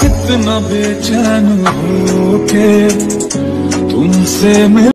कितना बेचैन हो के तुमसे मिल